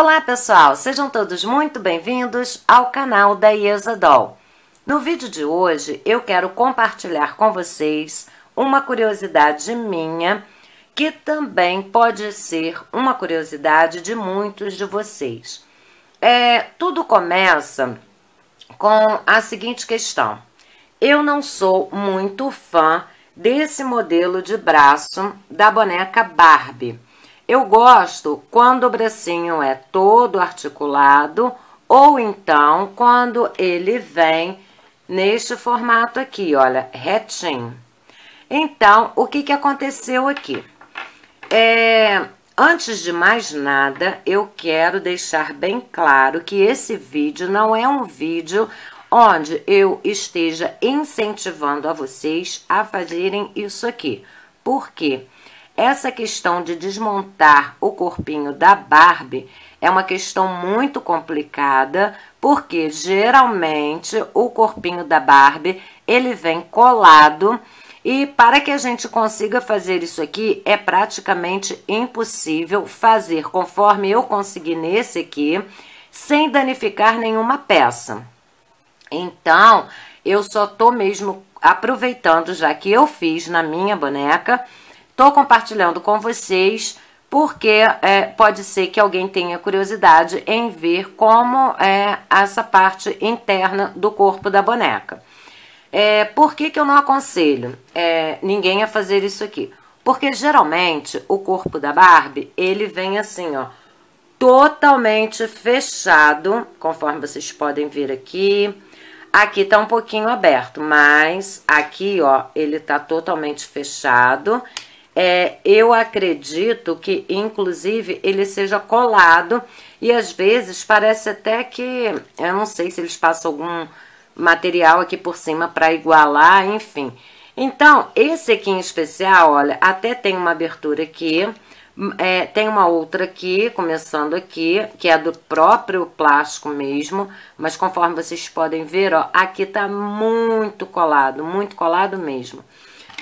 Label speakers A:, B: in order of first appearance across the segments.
A: Olá pessoal, sejam todos muito bem-vindos ao canal da Iesa Doll. No vídeo de hoje eu quero compartilhar com vocês uma curiosidade minha que também pode ser uma curiosidade de muitos de vocês. É, tudo começa com a seguinte questão. Eu não sou muito fã desse modelo de braço da boneca Barbie. Eu gosto quando o bracinho é todo articulado ou então quando ele vem neste formato aqui, olha, retinho. Então, o que, que aconteceu aqui? É, antes de mais nada, eu quero deixar bem claro que esse vídeo não é um vídeo onde eu esteja incentivando a vocês a fazerem isso aqui. Por quê? Porque essa questão de desmontar o corpinho da Barbie é uma questão muito complicada, porque geralmente o corpinho da Barbie, ele vem colado e para que a gente consiga fazer isso aqui, é praticamente impossível fazer conforme eu consegui nesse aqui, sem danificar nenhuma peça. Então, eu só tô mesmo aproveitando, já que eu fiz na minha boneca, Estou compartilhando com vocês porque é, pode ser que alguém tenha curiosidade em ver como é essa parte interna do corpo da boneca. É, por que, que eu não aconselho é, ninguém a fazer isso aqui? Porque geralmente o corpo da Barbie, ele vem assim, ó, totalmente fechado, conforme vocês podem ver aqui. Aqui tá um pouquinho aberto, mas aqui, ó, ele tá totalmente fechado é, eu acredito que, inclusive, ele seja colado e às vezes parece até que, eu não sei se eles passam algum material aqui por cima para igualar, enfim. Então, esse aqui em especial, olha, até tem uma abertura aqui, é, tem uma outra aqui, começando aqui, que é do próprio plástico mesmo, mas conforme vocês podem ver, ó, aqui tá muito colado, muito colado mesmo.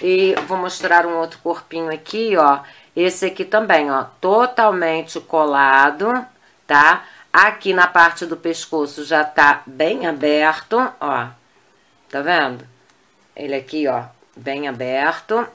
A: E vou mostrar um outro corpinho aqui, ó. Esse aqui também, ó, totalmente colado, tá? Aqui na parte do pescoço já tá bem aberto, ó. Tá vendo? Ele aqui, ó, bem aberto.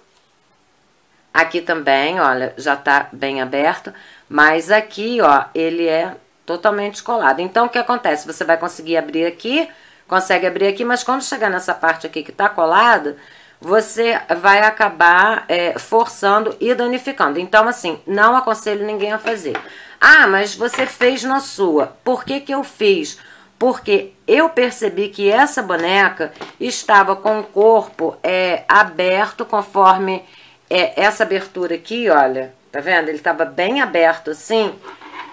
A: Aqui também, olha, já tá bem aberto. Mas aqui, ó, ele é totalmente colado. Então, o que acontece? Você vai conseguir abrir aqui, consegue abrir aqui, mas quando chegar nessa parte aqui que tá colado, você vai acabar é, forçando e danificando. Então, assim, não aconselho ninguém a fazer. Ah, mas você fez na sua. Por que, que eu fiz? Porque eu percebi que essa boneca estava com o corpo é, aberto conforme é, essa abertura aqui, olha. Tá vendo? Ele estava bem aberto assim.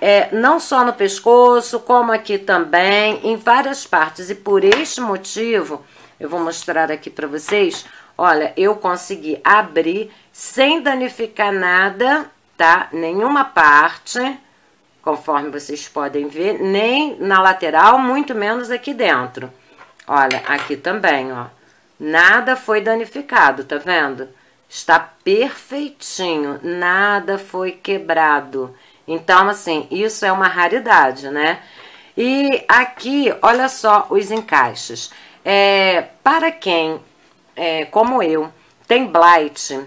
A: É, não só no pescoço, como aqui também, em várias partes. E por este motivo, eu vou mostrar aqui para vocês Olha, eu consegui abrir sem danificar nada, tá? Nenhuma parte, conforme vocês podem ver, nem na lateral, muito menos aqui dentro. Olha, aqui também, ó. Nada foi danificado, tá vendo? Está perfeitinho, nada foi quebrado. Então, assim, isso é uma raridade, né? E aqui, olha só os encaixes. É, para quem é, como eu, tem blight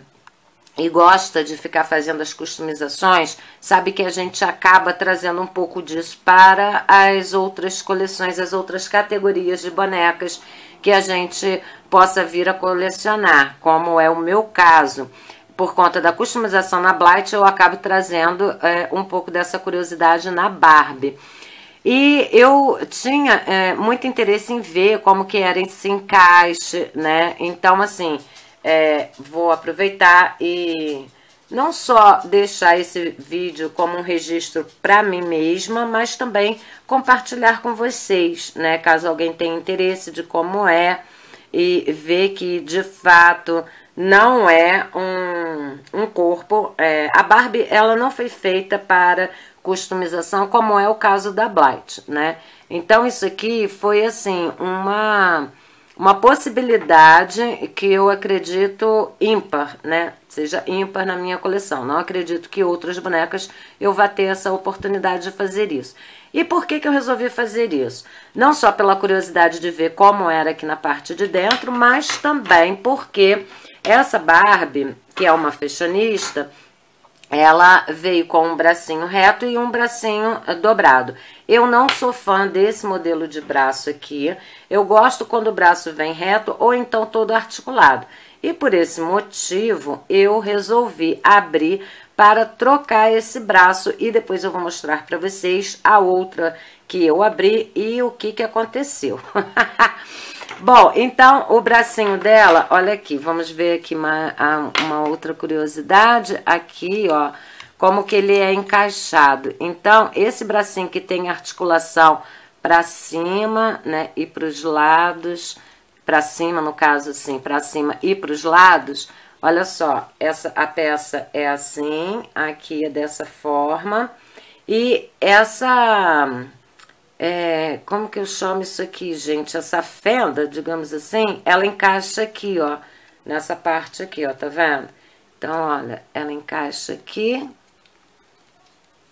A: e gosta de ficar fazendo as customizações, sabe que a gente acaba trazendo um pouco disso para as outras coleções, as outras categorias de bonecas que a gente possa vir a colecionar, como é o meu caso. Por conta da customização na Blight, eu acabo trazendo é, um pouco dessa curiosidade na Barbie. E eu tinha é, muito interesse em ver como que era esse encaixe, né? Então, assim, é, vou aproveitar e não só deixar esse vídeo como um registro para mim mesma, mas também compartilhar com vocês, né? Caso alguém tenha interesse de como é e ver que, de fato, não é um, um corpo... É, a Barbie, ela não foi feita para customização, como é o caso da Blight, né? Então, isso aqui foi, assim, uma, uma possibilidade que eu acredito ímpar, né? seja ímpar na minha coleção. Não acredito que outras bonecas eu vá ter essa oportunidade de fazer isso. E por que, que eu resolvi fazer isso? Não só pela curiosidade de ver como era aqui na parte de dentro, mas também porque essa Barbie, que é uma fashionista, ela veio com um bracinho reto e um bracinho eh, dobrado. Eu não sou fã desse modelo de braço aqui. Eu gosto quando o braço vem reto ou então todo articulado. E por esse motivo, eu resolvi abrir para trocar esse braço e depois eu vou mostrar para vocês a outra que eu abri e o que, que aconteceu. Bom, então o bracinho dela, olha aqui, vamos ver aqui uma, uma outra curiosidade. Aqui, ó, como que ele é encaixado. Então, esse bracinho que tem articulação para cima, né, e para os lados, para cima, no caso, assim, para cima e para os lados, olha só, essa, a peça é assim, aqui é dessa forma, e essa é, como que eu chamo isso aqui, gente? Essa fenda, digamos assim, ela encaixa aqui, ó, nessa parte aqui, ó, tá vendo? Então, olha, ela encaixa aqui,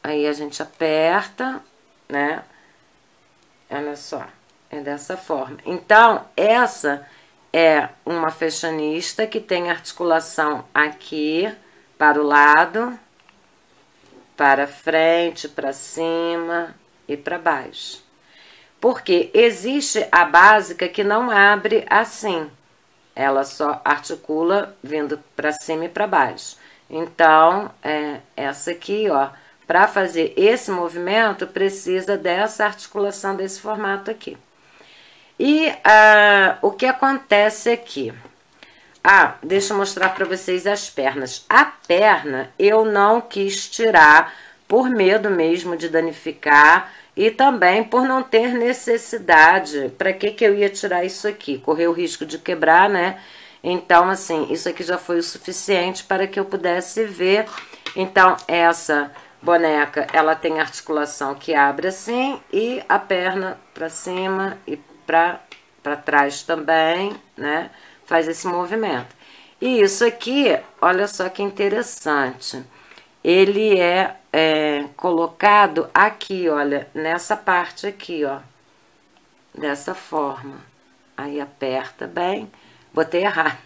A: aí a gente aperta, né? Olha só, é dessa forma. Então, essa é uma fechanista que tem articulação aqui para o lado, para frente, para cima, e para baixo. Porque existe a básica que não abre assim. Ela só articula vindo para cima e para baixo. Então, é, essa aqui, ó, para fazer esse movimento, precisa dessa articulação desse formato aqui. E ah, o que acontece aqui? Ah, deixa eu mostrar para vocês as pernas. A perna eu não quis tirar por medo mesmo de danificar e também por não ter necessidade. Para que, que eu ia tirar isso aqui? Correr o risco de quebrar, né? Então, assim, isso aqui já foi o suficiente para que eu pudesse ver. Então, essa boneca, ela tem articulação que abre assim e a perna para cima e para trás também, né? Faz esse movimento. E isso aqui, olha só que interessante ele é, é colocado aqui, olha, nessa parte aqui, ó, dessa forma. Aí aperta bem. Botei errado.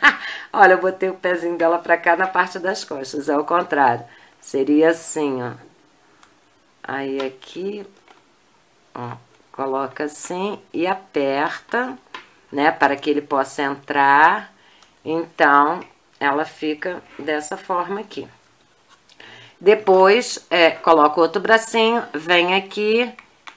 A: olha, eu botei o pezinho dela pra cá na parte das costas, é o contrário. Seria assim, ó. Aí aqui, ó, coloca assim e aperta, né, para que ele possa entrar. Então, ela fica dessa forma aqui. Depois, é, coloca outro bracinho, vem aqui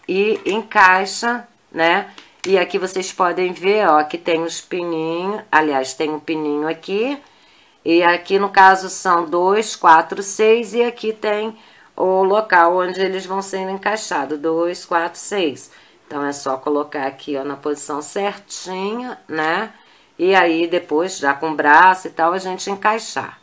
A: e encaixa, né? E aqui vocês podem ver, ó, que tem os pininhos, aliás, tem um pininho aqui. E aqui, no caso, são dois, quatro, seis, e aqui tem o local onde eles vão sendo encaixados, dois, quatro, seis. Então, é só colocar aqui, ó, na posição certinha, né? E aí, depois, já com o braço e tal, a gente encaixar.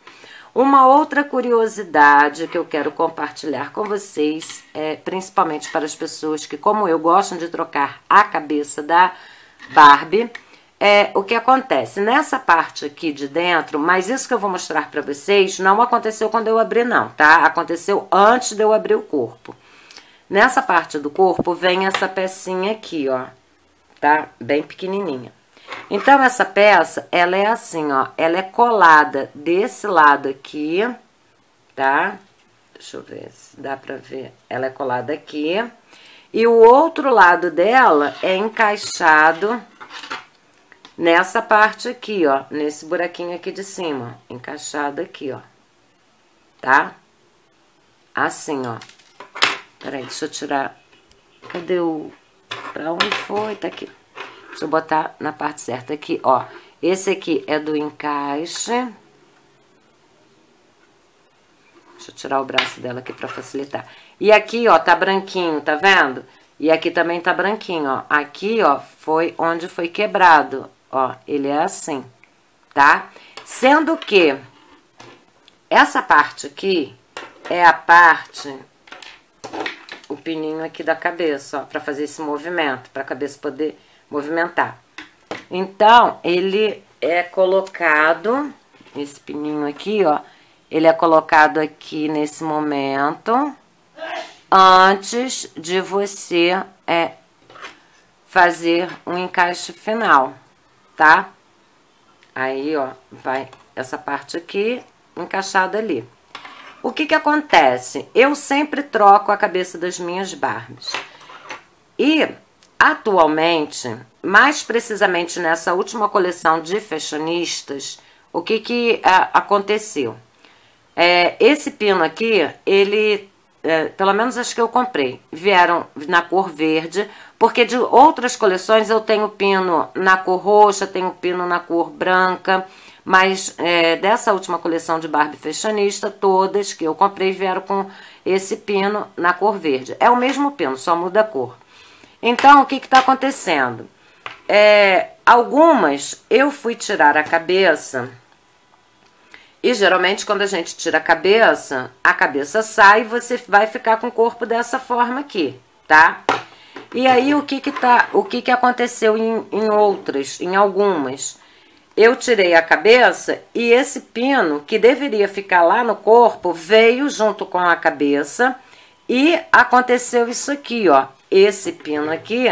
A: Uma outra curiosidade que eu quero compartilhar com vocês, é, principalmente para as pessoas que, como eu, gostam de trocar a cabeça da Barbie, é o que acontece nessa parte aqui de dentro, mas isso que eu vou mostrar para vocês não aconteceu quando eu abri não, tá? Aconteceu antes de eu abrir o corpo. Nessa parte do corpo vem essa pecinha aqui, ó, tá? Bem pequenininha. Então, essa peça, ela é assim, ó, ela é colada desse lado aqui, tá? Deixa eu ver se dá pra ver. Ela é colada aqui. E o outro lado dela é encaixado nessa parte aqui, ó, nesse buraquinho aqui de cima, encaixado aqui, ó, tá? Assim, ó. Peraí, deixa eu tirar. Cadê o... Pra onde foi? Tá aqui. Deixa eu botar na parte certa aqui, ó. Esse aqui é do encaixe. Deixa eu tirar o braço dela aqui pra facilitar. E aqui, ó, tá branquinho, tá vendo? E aqui também tá branquinho, ó. Aqui, ó, foi onde foi quebrado, ó. Ele é assim, tá? Sendo que essa parte aqui é a parte, o pininho aqui da cabeça, ó, pra fazer esse movimento, pra cabeça poder movimentar. Então, ele é colocado esse pininho aqui, ó, ele é colocado aqui nesse momento, antes de você é, fazer um encaixe final, tá? Aí, ó, vai essa parte aqui encaixada ali. O que que acontece? Eu sempre troco a cabeça das minhas Barbies. E, atualmente, mais precisamente nessa última coleção de fashionistas, o que que é, aconteceu? É, esse pino aqui, ele, é, pelo menos acho que eu comprei, vieram na cor verde, porque de outras coleções eu tenho pino na cor roxa, tenho pino na cor branca, mas é, dessa última coleção de Barbie fashionista, todas que eu comprei vieram com esse pino na cor verde. É o mesmo pino, só muda a cor. Então, o que está acontecendo? É, algumas eu fui tirar a cabeça e geralmente quando a gente tira a cabeça, a cabeça sai e você vai ficar com o corpo dessa forma aqui, tá? E aí o que que tá, o que que aconteceu em, em outras, em algumas? Eu tirei a cabeça e esse pino que deveria ficar lá no corpo veio junto com a cabeça e aconteceu isso aqui, ó. Esse pino aqui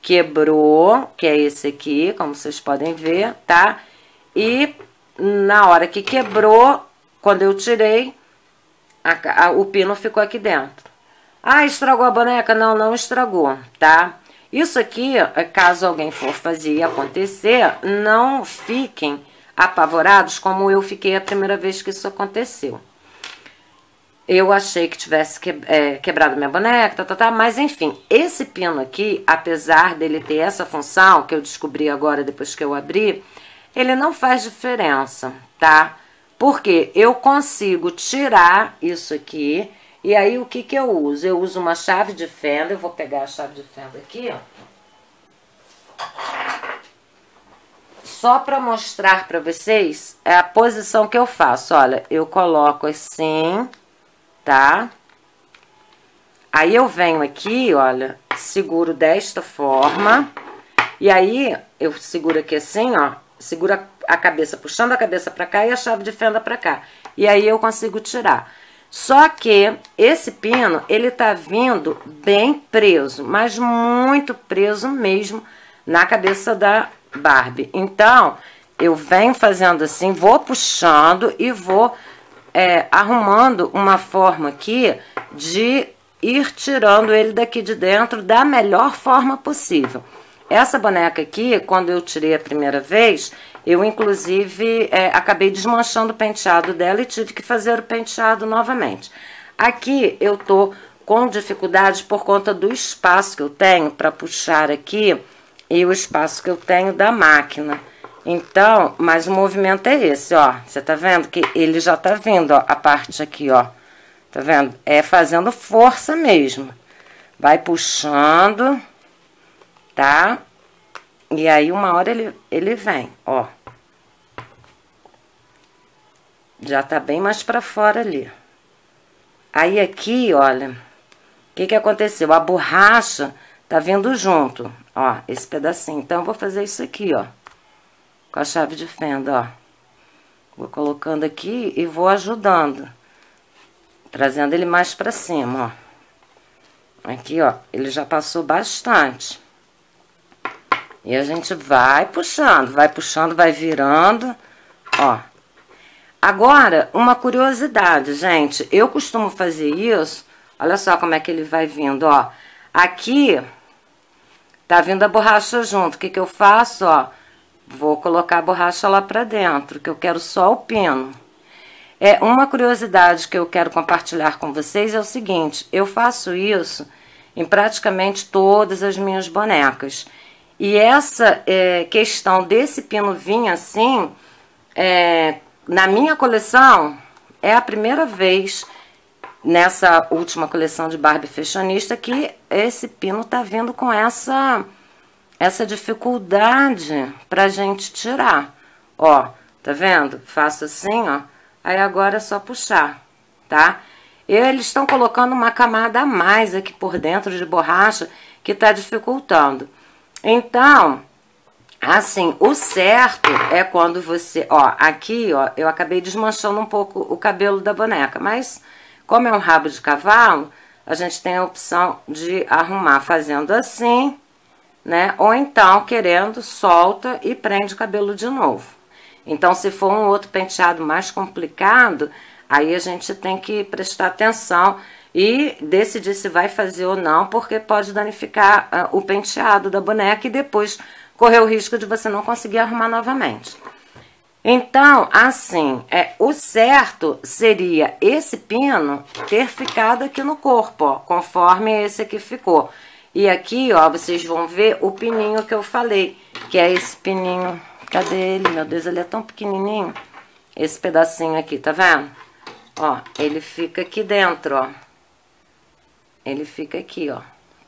A: quebrou, que é esse aqui, como vocês podem ver, tá? E na hora que quebrou, quando eu tirei, a, a, o pino ficou aqui dentro. Ah, estragou a boneca? Não, não estragou, tá? Isso aqui, caso alguém for fazer e acontecer, não fiquem apavorados como eu fiquei a primeira vez que isso aconteceu. Eu achei que tivesse que, é, quebrado minha boneca, tá, tá, tá, mas enfim, esse pino aqui, apesar dele ter essa função, que eu descobri agora depois que eu abri, ele não faz diferença, tá? Porque eu consigo tirar isso aqui, e aí o que que eu uso? Eu uso uma chave de fenda, eu vou pegar a chave de fenda aqui, ó. Só para mostrar para vocês é a posição que eu faço. Olha, eu coloco assim, tá? Aí eu venho aqui, olha, seguro desta forma. E aí eu seguro aqui assim, ó, segura a cabeça, puxando a cabeça para cá e a chave de fenda para cá. E aí eu consigo tirar. Só que esse pino, ele tá vindo bem preso, mas muito preso mesmo na cabeça da Barbie. Então, eu venho fazendo assim, vou puxando e vou é, arrumando uma forma aqui de ir tirando ele daqui de dentro da melhor forma possível. Essa boneca aqui, quando eu tirei a primeira vez, eu inclusive é, acabei desmanchando o penteado dela e tive que fazer o penteado novamente. Aqui eu tô com dificuldade por conta do espaço que eu tenho para puxar aqui e o espaço que eu tenho da máquina. Então, mas o movimento é esse, ó. Você tá vendo que ele já tá vindo, ó, a parte aqui, ó. Tá vendo? É fazendo força mesmo. Vai puxando tá? E aí uma hora ele, ele vem, ó. Já tá bem mais pra fora ali. Aí aqui, olha, o que que aconteceu? A borracha tá vindo junto, ó, esse pedacinho. Então, eu vou fazer isso aqui, ó, com a chave de fenda, ó. Vou colocando aqui e vou ajudando, trazendo ele mais pra cima, ó. Aqui, ó, ele já passou bastante. E a gente vai puxando, vai puxando, vai virando, ó. Agora, uma curiosidade, gente. Eu costumo fazer isso. Olha só como é que ele vai vindo, ó. Aqui, tá vindo a borracha junto. O que que eu faço, ó? Vou colocar a borracha lá pra dentro, que eu quero só o pino. É, uma curiosidade que eu quero compartilhar com vocês é o seguinte. Eu faço isso em praticamente todas as minhas bonecas. E essa é, questão desse pino vir assim, é, na minha coleção, é a primeira vez nessa última coleção de Barbie fashionista que esse pino tá vindo com essa essa dificuldade pra gente tirar. Ó, tá vendo? Faço assim, ó. Aí agora é só puxar, tá? Eles estão colocando uma camada a mais aqui por dentro de borracha que tá dificultando. Então, Assim, o certo é quando você... Ó, aqui, ó, eu acabei desmanchando um pouco o cabelo da boneca. Mas, como é um rabo de cavalo, a gente tem a opção de arrumar fazendo assim, né? Ou então, querendo, solta e prende o cabelo de novo. Então, se for um outro penteado mais complicado, aí a gente tem que prestar atenção e decidir se vai fazer ou não, porque pode danificar uh, o penteado da boneca e depois correr o risco de você não conseguir arrumar novamente. Então, assim, é, o certo seria esse pino ter ficado aqui no corpo, ó, conforme esse aqui ficou. E aqui, ó, vocês vão ver o pininho que eu falei, que é esse pininho. Cadê ele? Meu Deus, ele é tão pequenininho. Esse pedacinho aqui, tá vendo? Ó, ele fica aqui dentro, ó. Ele fica aqui, ó,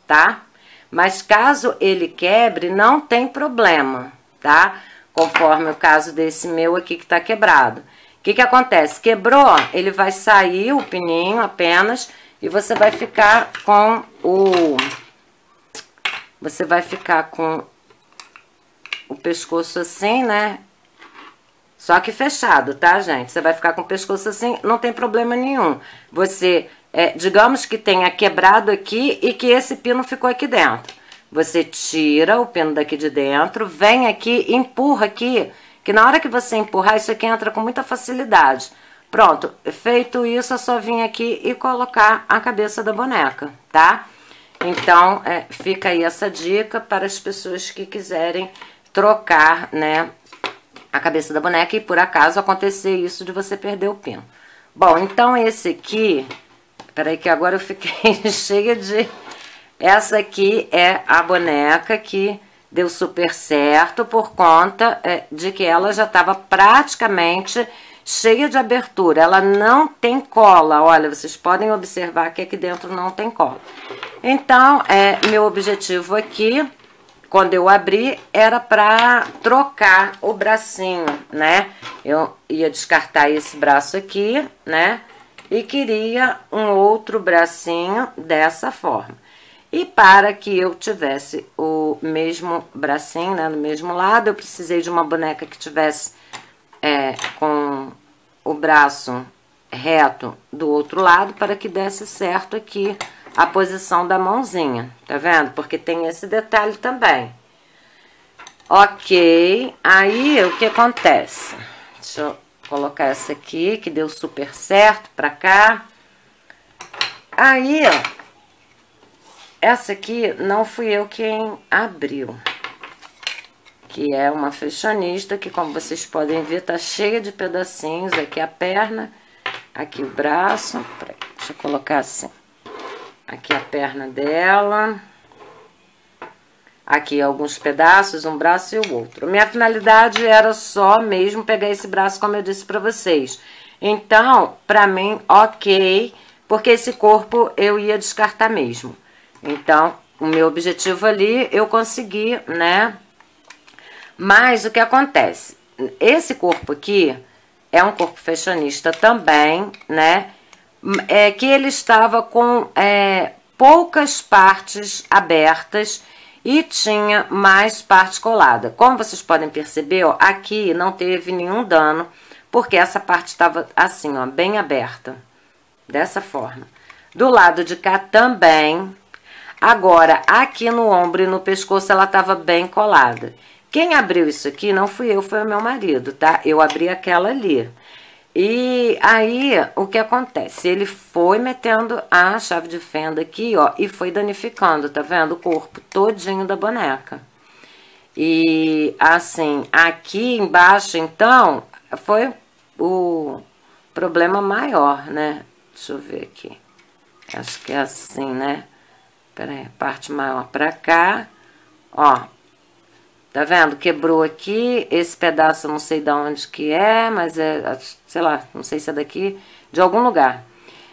A: tá? Mas caso ele quebre, não tem problema, tá? Conforme o caso desse meu aqui que tá quebrado. O que que acontece? Quebrou, ele vai sair o pininho apenas e você vai ficar com o... Você vai ficar com o pescoço assim, né? Só que fechado, tá, gente? Você vai ficar com o pescoço assim, não tem problema nenhum. Você é, digamos que tenha quebrado aqui e que esse pino ficou aqui dentro. Você tira o pino daqui de dentro, vem aqui, empurra aqui, que na hora que você empurrar, isso aqui entra com muita facilidade. Pronto, feito isso, é só vir aqui e colocar a cabeça da boneca, tá? Então, é, fica aí essa dica para as pessoas que quiserem trocar, né, a cabeça da boneca e por acaso acontecer isso de você perder o pino. Bom, então esse aqui Peraí que agora eu fiquei cheia de... Essa aqui é a boneca que deu super certo por conta é, de que ela já estava praticamente cheia de abertura. Ela não tem cola, olha, vocês podem observar que aqui dentro não tem cola. Então, é, meu objetivo aqui, quando eu abri, era para trocar o bracinho, né? Eu ia descartar esse braço aqui, né? e queria um outro bracinho dessa forma. E para que eu tivesse o mesmo bracinho, né, no mesmo lado, eu precisei de uma boneca que tivesse é, com o braço reto do outro lado para que desse certo aqui a posição da mãozinha, tá vendo? Porque tem esse detalhe também. Ok, aí o que acontece? Deixa eu colocar essa aqui, que deu super certo pra cá. Aí, ó, essa aqui não fui eu quem abriu. Que é uma fashionista, que como vocês podem ver, tá cheia de pedacinhos. Aqui a perna, aqui o braço. Deixa eu colocar assim. Aqui a perna dela. Aqui alguns pedaços, um braço e o outro. Minha finalidade era só mesmo pegar esse braço, como eu disse para vocês. Então, para mim, ok, porque esse corpo eu ia descartar mesmo. Então, o meu objetivo ali, eu consegui, né? Mas o que acontece? Esse corpo aqui é um corpo fashionista também, né? É que ele estava com é, poucas partes abertas e tinha mais parte colada. Como vocês podem perceber, ó, aqui não teve nenhum dano, porque essa parte estava assim, ó, bem aberta, dessa forma. Do lado de cá também. Agora, aqui no ombro e no pescoço ela estava bem colada. Quem abriu isso aqui não fui eu, foi o meu marido, tá? Eu abri aquela ali. E aí, o que acontece? Ele foi metendo a chave de fenda aqui, ó, e foi danificando, tá vendo? O corpo todinho da boneca. E, assim, aqui embaixo, então, foi o problema maior, né? Deixa eu ver aqui. Acho que é assim, né? Pera aí, parte maior pra cá. Ó, Tá vendo? Quebrou aqui, esse pedaço não sei de onde que é, mas é, sei lá, não sei se é daqui, de algum lugar.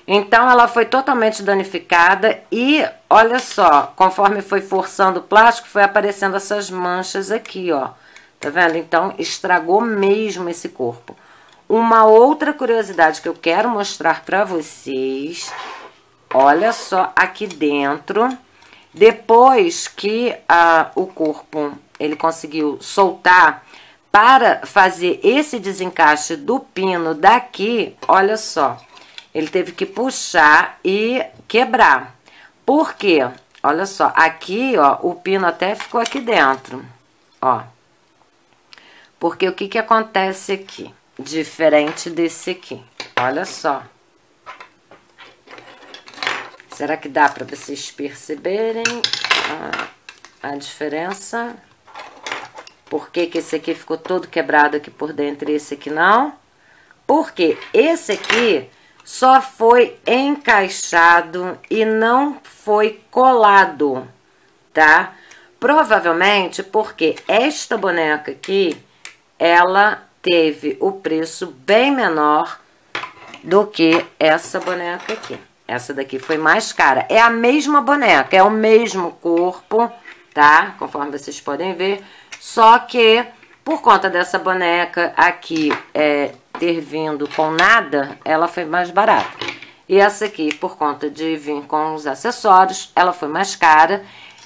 A: Então, ela foi totalmente danificada e, olha só, conforme foi forçando o plástico, foi aparecendo essas manchas aqui, ó. Tá vendo? Então, estragou mesmo esse corpo. Uma outra curiosidade que eu quero mostrar pra vocês, olha só aqui dentro, depois que a, o corpo ele conseguiu soltar para fazer esse desencaixe do pino daqui, olha só, ele teve que puxar e quebrar. Por quê? Olha só, aqui, ó, o pino até ficou aqui dentro, ó. Porque o que que acontece aqui? Diferente desse aqui, olha só. Será que dá para vocês perceberem a, a diferença? Por que, que esse aqui ficou todo quebrado aqui por dentro e esse aqui não? Porque esse aqui só foi encaixado e não foi colado, tá? Provavelmente porque esta boneca aqui, ela teve o preço bem menor do que essa boneca aqui. Essa daqui foi mais cara. É a mesma boneca, é o mesmo corpo, tá? Conforme vocês podem ver. Só que, por conta dessa boneca aqui é, ter vindo com nada, ela foi mais barata. E essa aqui, por conta de vir com os acessórios, ela foi mais cara.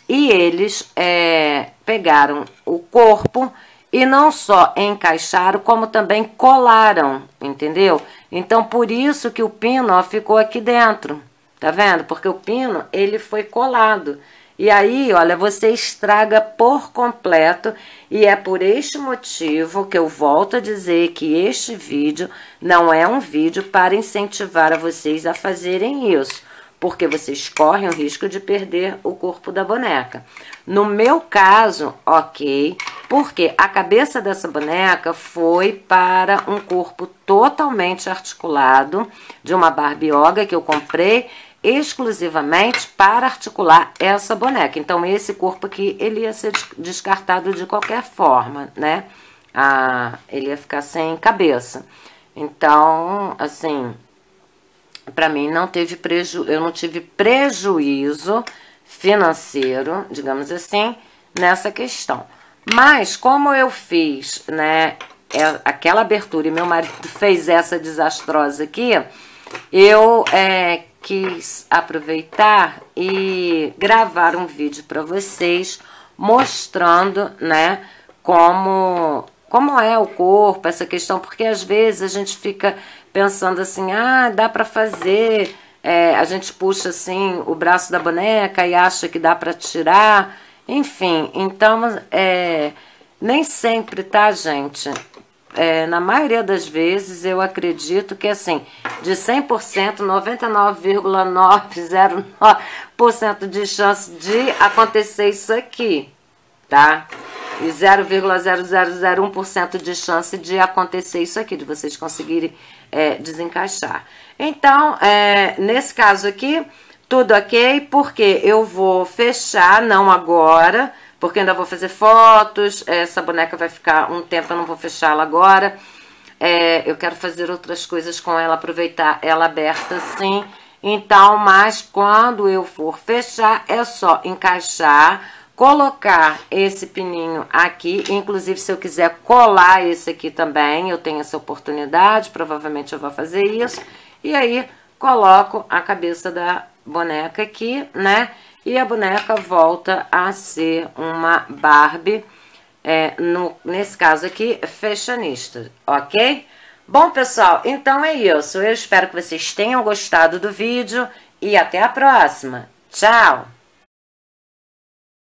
A: E eles é, pegaram o corpo e não só encaixaram, como também colaram, entendeu? Então, por isso que o pino ó, ficou aqui dentro, tá vendo? Porque o pino, ele foi colado. E aí, olha, você estraga por completo e é por este motivo que eu volto a dizer que este vídeo não é um vídeo para incentivar a vocês a fazerem isso, porque vocês correm o risco de perder o corpo da boneca. No meu caso, ok, porque a cabeça dessa boneca foi para um corpo totalmente articulado de uma Barbie Yoga que eu comprei exclusivamente para articular essa boneca. Então, esse corpo aqui, ele ia ser descartado de qualquer forma, né? Ah, ele ia ficar sem cabeça. Então, assim, para mim não teve preju eu não tive prejuízo financeiro, digamos assim, nessa questão. Mas como eu fiz, né, é, aquela abertura e meu marido fez essa desastrosa aqui, eu é, quis aproveitar e gravar um vídeo para vocês mostrando, né, como como é o corpo, essa questão, porque às vezes a gente fica pensando assim, ah, dá para fazer, é, a gente puxa assim o braço da boneca e acha que dá para tirar, enfim, então é, nem sempre, tá, gente? É, na maioria das vezes, eu acredito que, assim, de 100%, 99,909% de chance de acontecer isso aqui, tá? E 0,0001% de chance de acontecer isso aqui, de vocês conseguirem é, desencaixar. Então, é, nesse caso aqui, tudo ok, porque eu vou fechar, não agora, porque ainda vou fazer fotos, essa boneca vai ficar um tempo, eu não vou fechá-la agora. É, eu quero fazer outras coisas com ela, aproveitar ela aberta assim. Então, mas quando eu for fechar, é só encaixar, colocar esse pininho aqui. Inclusive, se eu quiser colar esse aqui também, eu tenho essa oportunidade, provavelmente eu vou fazer isso. E aí, coloco a cabeça da boneca aqui, né? E a boneca volta a ser uma Barbie, é, no, nesse caso aqui, fashionista, ok? Bom, pessoal, então é isso. Eu espero que vocês tenham gostado do vídeo e até a próxima. Tchau!